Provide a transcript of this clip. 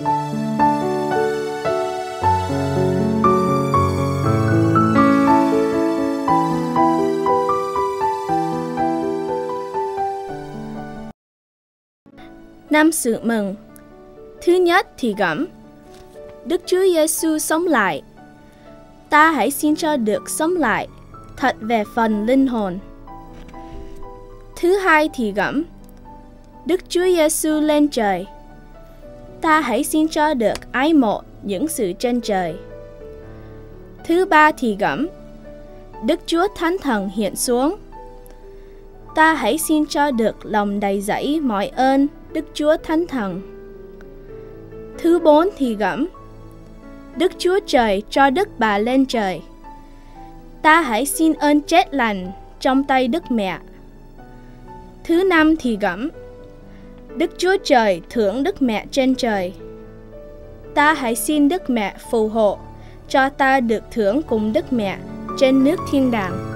Năm sự mừng. Thứ nhất thì gẫm, Đức Chúa Giêsu sống lại. Ta hãy xin cho được sống lại, Thật về phần linh hồn. Thứ hai thì gẫm, Đức Chúa Giêsu lên trời. Ta hãy xin cho được ái mộ những sự trên trời Thứ ba thì gẫm, Đức Chúa Thánh Thần hiện xuống Ta hãy xin cho được lòng đầy dẫy mọi ơn Đức Chúa Thánh Thần. Thứ bốn thì gẫm, Đức Chúa Trời cho Đức Bà lên trời. Ta hãy xin ơn chết lành trong tay Đức Mẹ. Thứ năm thì gẫm Đức Chúa Trời thưởng Đức Mẹ trên trời. Ta hãy xin Đức Mẹ phù hộ, cho ta được thưởng cùng Đức Mẹ trên nước thiên đàng.